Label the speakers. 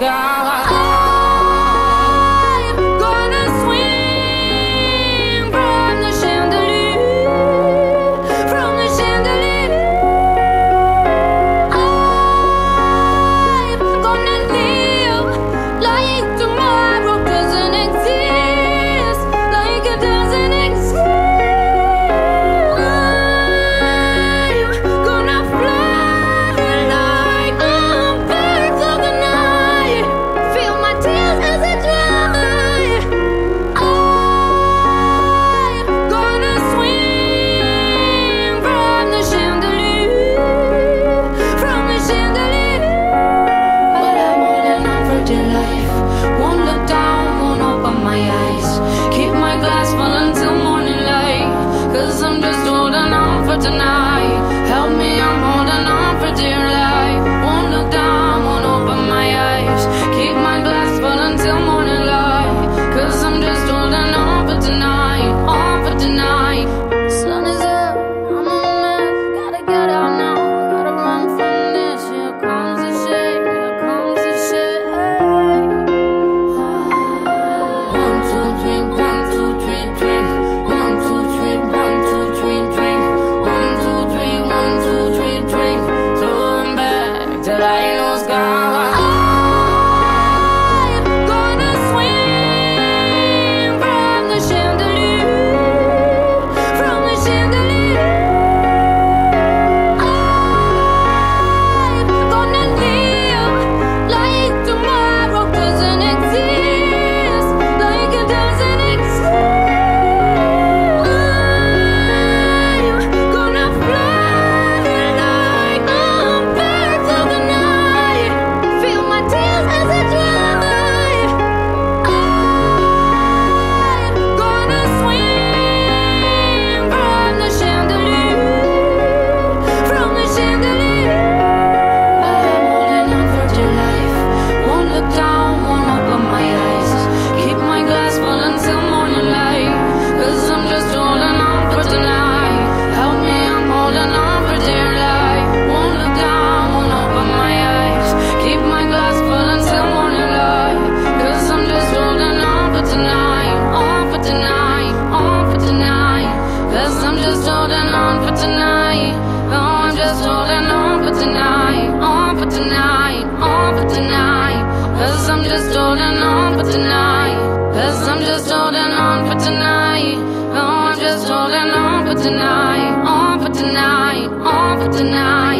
Speaker 1: God. just holding on for tonight. Oh, I'm just holding on for tonight. On for tonight. On for tonight. Cause I'm just holding on for tonight. Cause I'm just holding on for tonight. Oh, I'm just holding on for tonight. On for tonight. On for tonight.